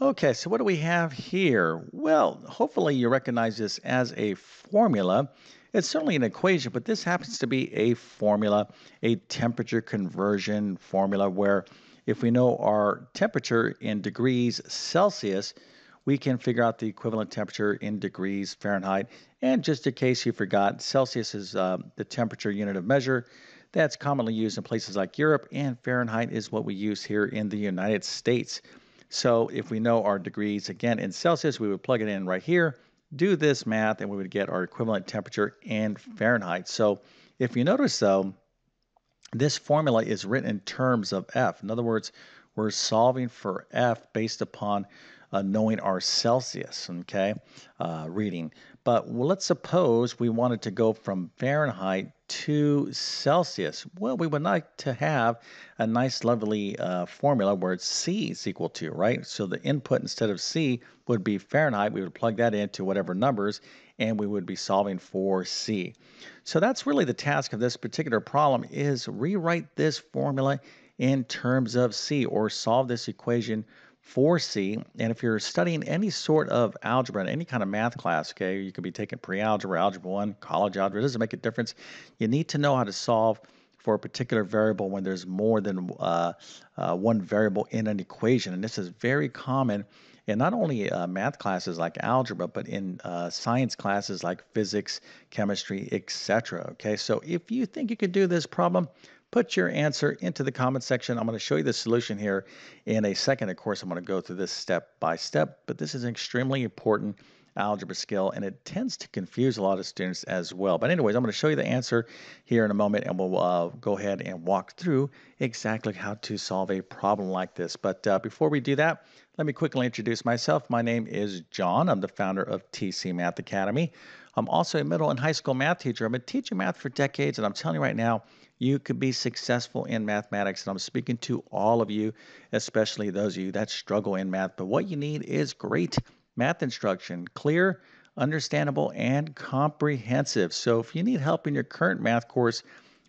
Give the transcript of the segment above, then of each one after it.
Okay, so what do we have here? Well, hopefully you recognize this as a formula. It's certainly an equation, but this happens to be a formula, a temperature conversion formula where if we know our temperature in degrees Celsius, we can figure out the equivalent temperature in degrees Fahrenheit. And just in case you forgot, Celsius is uh, the temperature unit of measure that's commonly used in places like Europe, and Fahrenheit is what we use here in the United States. So if we know our degrees again in Celsius, we would plug it in right here, do this math, and we would get our equivalent temperature in Fahrenheit. So if you notice though, this formula is written in terms of F. In other words, we're solving for F based upon uh, knowing our Celsius, okay, uh, reading. But let's suppose we wanted to go from Fahrenheit to Celsius. Well, we would like to have a nice, lovely uh, formula where C is equal to, right? So the input instead of C would be Fahrenheit. We would plug that into whatever numbers and we would be solving for C. So that's really the task of this particular problem is rewrite this formula in terms of C or solve this equation 4C. And if you're studying any sort of algebra in any kind of math class, okay, you could be taking pre-algebra, algebra 1, college algebra, it doesn't make a difference. You need to know how to solve for a particular variable when there's more than uh, uh, one variable in an equation. And this is very common in not only uh, math classes like algebra, but in uh, science classes like physics, chemistry, etc. Okay, so if you think you could do this problem, put your answer into the comment section. I'm going to show you the solution here in a second. Of course, I'm going to go through this step by step, but this is extremely important algebra skill and it tends to confuse a lot of students as well. But anyways, I'm going to show you the answer here in a moment and we'll uh, go ahead and walk through exactly how to solve a problem like this. But uh, before we do that, let me quickly introduce myself. My name is John. I'm the founder of TC Math Academy. I'm also a middle and high school math teacher. I've been teaching math for decades and I'm telling you right now, you could be successful in mathematics. And I'm speaking to all of you, especially those of you that struggle in math. But what you need is great math instruction, clear, understandable, and comprehensive. So if you need help in your current math course,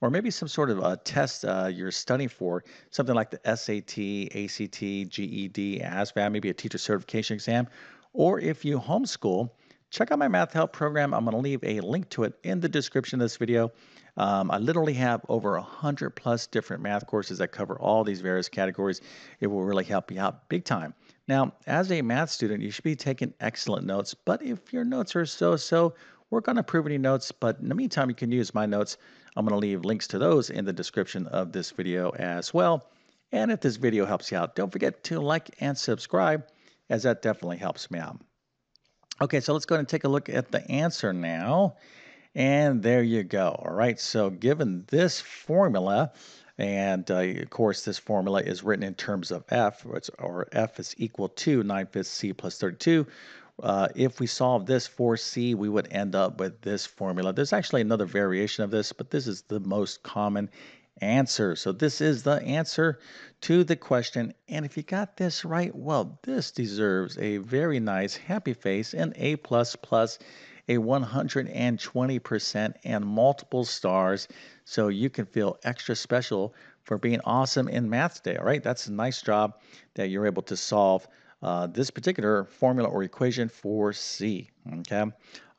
or maybe some sort of a test uh, you're studying for, something like the SAT, ACT, GED, ASVAB, maybe a teacher certification exam, or if you homeschool, check out my math help program. I'm going to leave a link to it in the description of this video. Um, I literally have over a hundred plus different math courses that cover all these various categories. It will really help you out big time. Now, as a math student, you should be taking excellent notes, but if your notes are so-so, work on improving your notes. But in the meantime, you can use my notes. I'm going to leave links to those in the description of this video as well. And if this video helps you out, don't forget to like and subscribe, as that definitely helps me out. Okay, so let's go and take a look at the answer now. And there you go. All right, so given this formula, and uh, of course, this formula is written in terms of f, or f is equal to 9 fifths c plus 32. Uh, if we solve this for c, we would end up with this formula. There's actually another variation of this, but this is the most common answer. So this is the answer to the question. And if you got this right, well, this deserves a very nice happy face and A++ a 120% and multiple stars so you can feel extra special for being awesome in math today. All right, that's a nice job that you're able to solve uh, this particular formula or equation for C. Okay.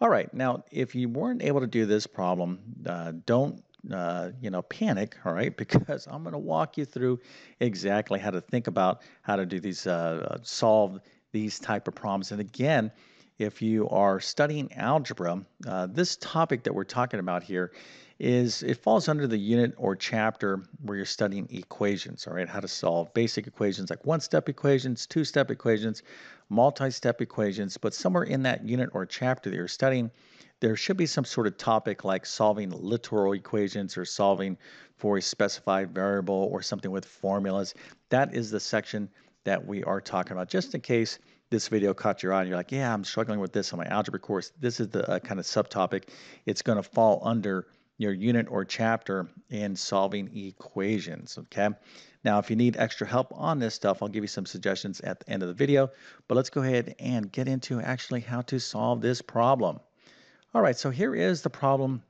All right. Now, if you weren't able to do this problem, uh, don't uh, you know panic. All right, because I'm going to walk you through exactly how to think about how to do these uh, uh, solve these type of problems. And again, if you are studying algebra, uh, this topic that we're talking about here is it falls under the unit or chapter where you're studying equations, all right, how to solve basic equations like one-step equations, two-step equations, multi-step equations, but somewhere in that unit or chapter that you're studying, there should be some sort of topic like solving literal equations or solving for a specified variable or something with formulas. That is the section that we are talking about, just in case this video caught your eye and you're like, yeah, I'm struggling with this on my algebra course. This is the uh, kind of subtopic. It's going to fall under your unit or chapter in solving equations, okay? Now, if you need extra help on this stuff, I'll give you some suggestions at the end of the video, but let's go ahead and get into actually how to solve this problem. All right, so here is the problem.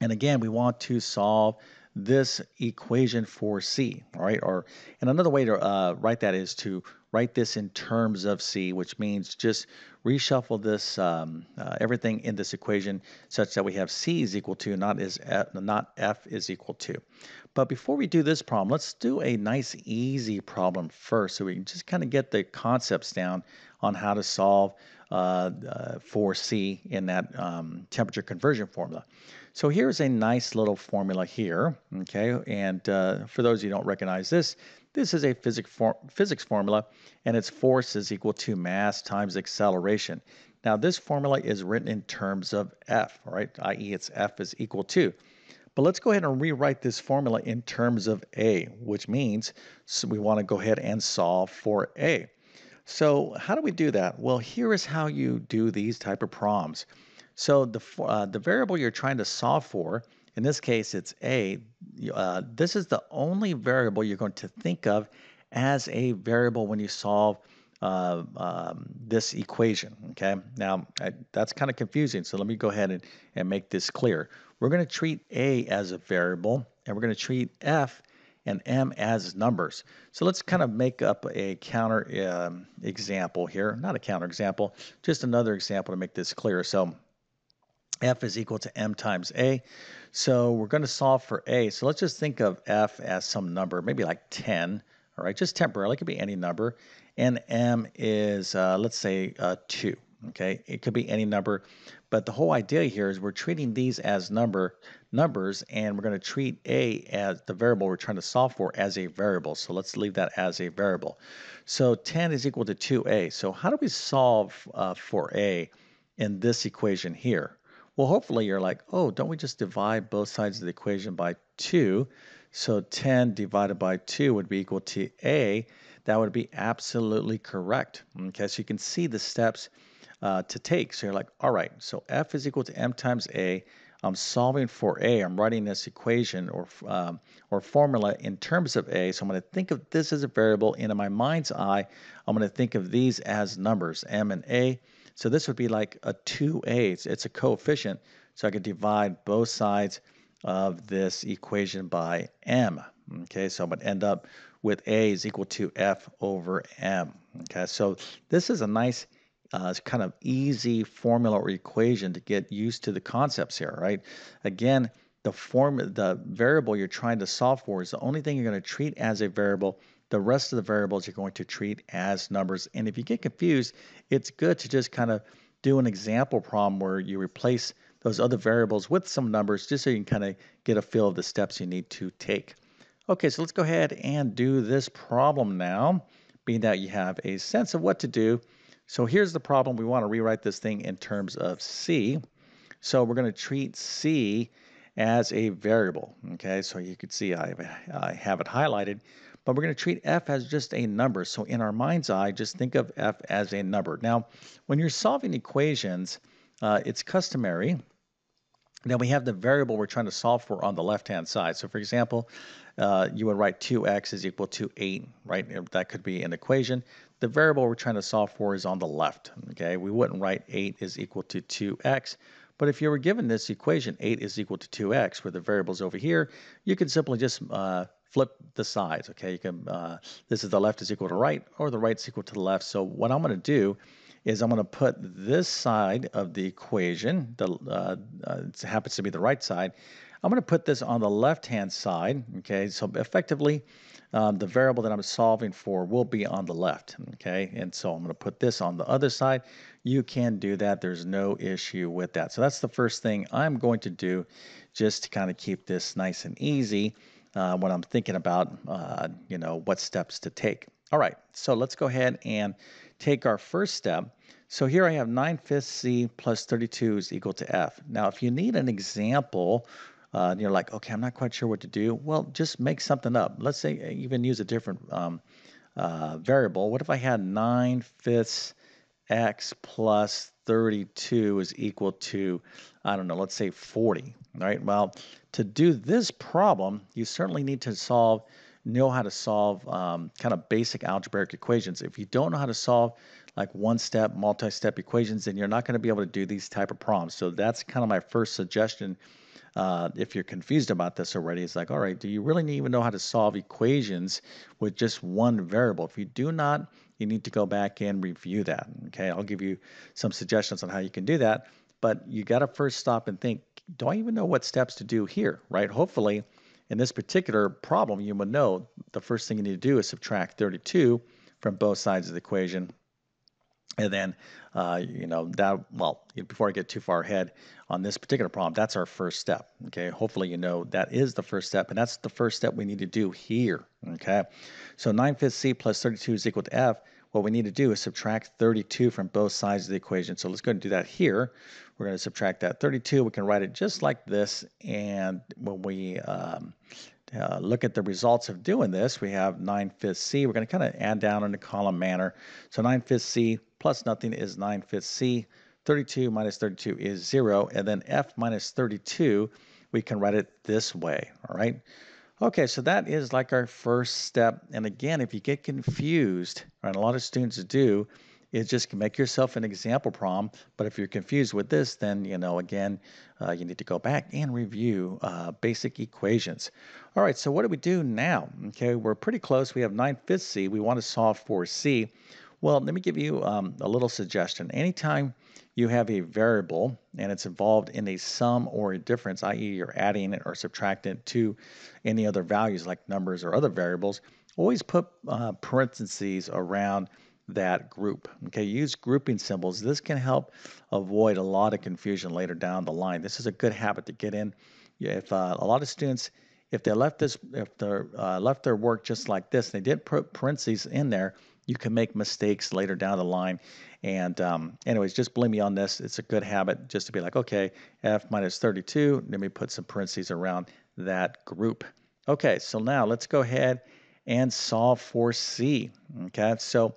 And again, we want to solve this equation for C, all right? Or and another way to uh, write that is to write this in terms of C, which means just reshuffle this um, uh, everything in this equation such that we have C is equal to not is F, not F is equal to. But before we do this problem, let's do a nice easy problem first so we can just kind of get the concepts down on how to solve uh, uh, for C in that um, temperature conversion formula. So here's a nice little formula here, okay? And uh, for those who don't recognize this, this is a physics, for physics formula, and its force is equal to mass times acceleration. Now, this formula is written in terms of F, right? i.e. its F is equal to. But let's go ahead and rewrite this formula in terms of A, which means we want to go ahead and solve for A. So how do we do that? Well, here is how you do these type of problems. So the, uh, the variable you're trying to solve for, in this case it's a, uh, this is the only variable you're going to think of as a variable when you solve uh, um, this equation, okay? Now, I, that's kind of confusing, so let me go ahead and, and make this clear. We're going to treat a as a variable, and we're going to treat f and m as numbers. So let's kind of make up a counter um, example here. Not a counter example, just another example to make this clear. So f is equal to m times a. So we're going to solve for a. So let's just think of f as some number, maybe like 10, all right, just temporarily. It could be any number. And m is, uh, let's say, uh, 2, okay? It could be any number. But the whole idea here is we're treating these as number numbers, and we're going to treat a as the variable we're trying to solve for as a variable. So let's leave that as a variable. So 10 is equal to 2a. So how do we solve uh, for a in this equation here? Well, hopefully you're like, oh, don't we just divide both sides of the equation by 2? So 10 divided by 2 would be equal to A. That would be absolutely correct. Okay, so you can see the steps uh, to take. So you're like, all right, so F is equal to M times A. I'm solving for A. I'm writing this equation or, um, or formula in terms of A. So I'm going to think of this as a variable. And in my mind's eye, I'm going to think of these as numbers, M and A. So this would be like a 2a. It's, it's a coefficient. So I could divide both sides of this equation by m. Okay, so I'm going to end up with a is equal to f over m. Okay, so this is a nice uh, kind of easy formula or equation to get used to the concepts here, right? Again, the form, the variable you're trying to solve for is the only thing you're going to treat as a variable the rest of the variables you're going to treat as numbers. And if you get confused, it's good to just kind of do an example problem where you replace those other variables with some numbers just so you can kind of get a feel of the steps you need to take. Okay, so let's go ahead and do this problem now, being that you have a sense of what to do. So here's the problem. We want to rewrite this thing in terms of C. So we're going to treat C as a variable. Okay, so you can see I, I have it highlighted but we're going to treat f as just a number. So in our mind's eye, just think of f as a number. Now, when you're solving equations, uh, it's customary that we have the variable we're trying to solve for on the left-hand side. So for example, uh, you would write 2x is equal to 8, right? That could be an equation. The variable we're trying to solve for is on the left, okay? We wouldn't write 8 is equal to 2x. But if you were given this equation, 8 is equal to 2x, where the variable's over here, you can simply just uh, flip the sides, okay? You can, uh, this is the left is equal to right or the right is equal to the left. So what I'm going to do is I'm going to put this side of the equation, the, uh, uh, it happens to be the right side, I'm going to put this on the left-hand side, okay? So effectively, um, the variable that I'm solving for will be on the left, okay? And so I'm going to put this on the other side. You can do that. There's no issue with that. So that's the first thing I'm going to do just to kind of keep this nice and easy uh, when I'm thinking about, uh, you know, what steps to take. All right, so let's go ahead and take our first step. So here I have 9 fifths C plus 32 is equal to F. Now, if you need an example, uh, and you're like, okay, I'm not quite sure what to do. Well, just make something up. Let's say uh, even use a different um, uh, variable. What if I had 9 fifths x plus 32 is equal to, I don't know, let's say 40, right? Well, to do this problem, you certainly need to solve, know how to solve um, kind of basic algebraic equations. If you don't know how to solve like one-step, multi-step equations, then you're not going to be able to do these type of problems. So that's kind of my first suggestion uh, if you're confused about this already, it's like, all right, do you really even know how to solve equations with just one variable? If you do not, you need to go back and review that. Okay, I'll give you some suggestions on how you can do that, but you got to first stop and think, do I even know what steps to do here, right? Hopefully, in this particular problem, you would know the first thing you need to do is subtract 32 from both sides of the equation and then, uh, you know, that, well, before I get too far ahead on this particular problem, that's our first step. Okay. Hopefully, you know that is the first step, and that's the first step we need to do here. Okay. So 9 fifths C plus 32 is equal to F. What we need to do is subtract 32 from both sides of the equation. So let's go and do that here. We're going to subtract that 32. We can write it just like this. And when we um, uh, look at the results of doing this, we have 9 fifths C. We're going to kind of add down in a column manner. So 9 fifths C plus nothing is 9 fifths C. 32 minus 32 is 0. And then F minus 32, we can write it this way, all right? Okay, so that is like our first step. And again, if you get confused, and a lot of students do, is just make yourself an example problem. But if you're confused with this, then, you know, again, uh, you need to go back and review uh, basic equations. All right, so what do we do now? Okay, we're pretty close. We have 9 fifths C. We want to solve for C. Well, let me give you um, a little suggestion. Anytime you have a variable and it's involved in a sum or a difference, i.e. you're adding it or subtracting it to any other values like numbers or other variables, always put uh, parentheses around that group. Okay, use grouping symbols. This can help avoid a lot of confusion later down the line. This is a good habit to get in. If uh, a lot of students, if they left this, if they uh, left their work just like this, they did put parentheses in there, you can make mistakes later down the line. And um, anyways, just blame me on this. It's a good habit just to be like, okay, f minus 32. Let me put some parentheses around that group. Okay, so now let's go ahead and solve for C. Okay, so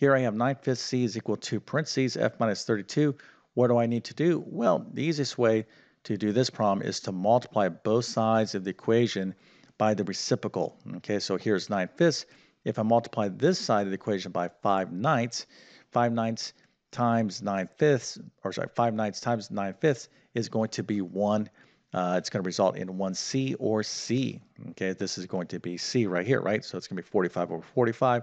here I have 9 fifths C is equal to parentheses f minus 32. What do I need to do? Well, the easiest way to do this problem is to multiply both sides of the equation by the reciprocal. Okay, so here's 9 fifths if I multiply this side of the equation by 5 ninths, 5 ninths times 9 fifths, or sorry, 5 ninths times 9 fifths is going to be 1. Uh, it's going to result in 1c or c. Okay, this is going to be c right here, right? So it's going to be 45 over 45,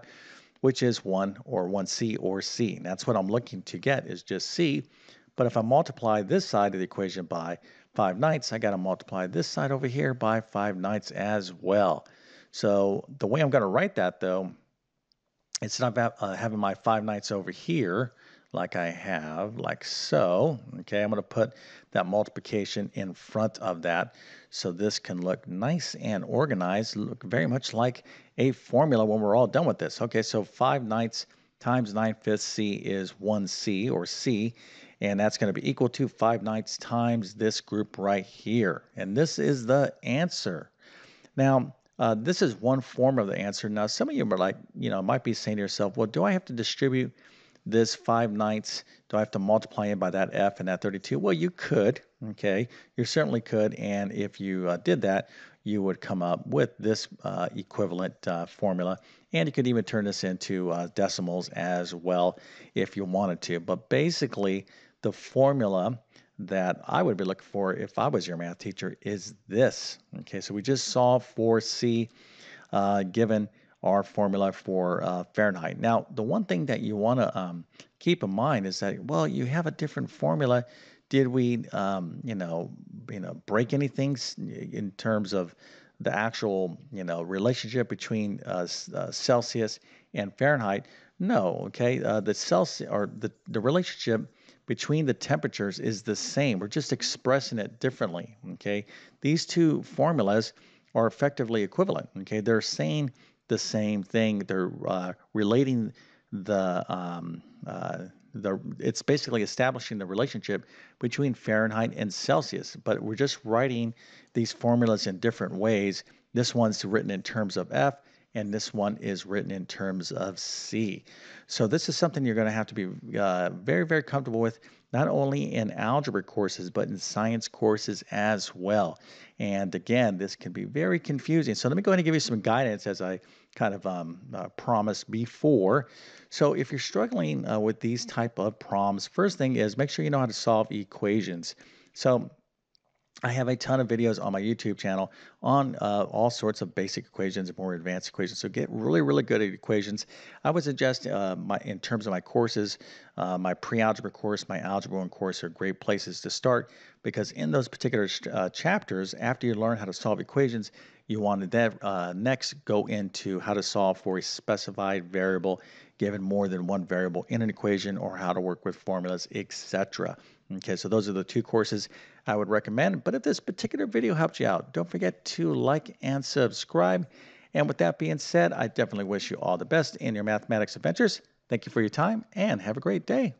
which is 1 or 1c or c. And that's what I'm looking to get is just c. But if I multiply this side of the equation by 5 ninths, I got to multiply this side over here by 5 ninths as well. So the way I'm going to write that though, instead of uh, having my 5 ninths over here, like I have, like so, okay, I'm going to put that multiplication in front of that so this can look nice and organized, look very much like a formula when we're all done with this. Okay, so 5 ninths times 9 fifths C is 1C or C, and that's going to be equal to 5 ninths times this group right here. And this is the answer. Now, uh, this is one form of the answer. Now, some of you are like, you know, might be saying to yourself, well, do I have to distribute this 5 ninths? Do I have to multiply it by that f and that 32? Well, you could, okay? You certainly could. And if you uh, did that, you would come up with this uh, equivalent uh, formula. And you could even turn this into uh, decimals as well if you wanted to. But basically, the formula that I would be looking for if I was your math teacher is this. Okay, so we just saw for C uh, given our formula for uh, Fahrenheit. Now, the one thing that you want to um, keep in mind is that, well, you have a different formula. Did we, um, you know, you know, break anything in terms of the actual, you know, relationship between uh, uh Celsius and Fahrenheit? No. Okay, uh, the Celsius or the the relationship between the temperatures is the same. We're just expressing it differently. Okay, these two formulas are effectively equivalent. Okay, they're saying the same thing. They're uh, relating the um, uh, the it's basically establishing the relationship between Fahrenheit and Celsius. But we're just writing these formulas in different ways. This one's written in terms of F and this one is written in terms of C. So this is something you're going to have to be uh, very, very comfortable with, not only in algebra courses, but in science courses as well. And again, this can be very confusing. So let me go ahead and give you some guidance as I kind of um, uh, promised before. So if you're struggling uh, with these type of problems, first thing is make sure you know how to solve equations. So I have a ton of videos on my YouTube channel on uh, all sorts of basic equations and more advanced equations. So get really, really good at equations. I would suggest uh, my in terms of my courses, uh, my pre-algebra course, my algebra one course are great places to start because in those particular uh, chapters, after you learn how to solve equations, you want to then uh, next go into how to solve for a specified variable given more than one variable in an equation or how to work with formulas, etc. Okay, so those are the two courses I would recommend. But if this particular video helped you out, don't forget to like and subscribe. And with that being said, I definitely wish you all the best in your mathematics adventures. Thank you for your time and have a great day.